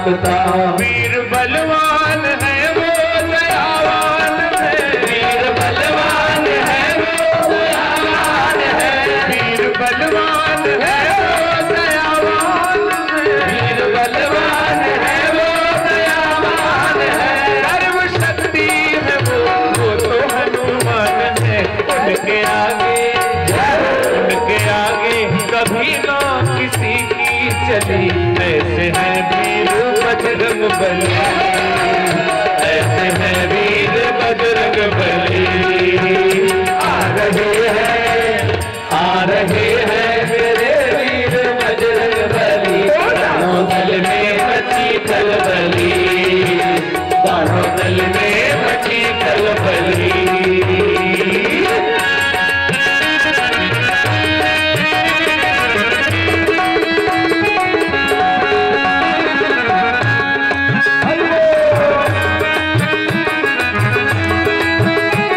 ताकता वीर बलवान है वो दयावान है। वीर बलवान है वो दयावान है। वीर बलवान है वो दयावान है। वीर बलवान है वो दयावान है। सर्व शक्ति है वो वो तो हनुमान है। उनके आगे उनके आगे कभी ना किसी की चली। ऐसे है वीर बजरंग बली। ऐसे है वीर बजरंग बली। आ रहे हैं, आ रहे हैं मेरे वीर बजरंग बली। दल में मची खलबली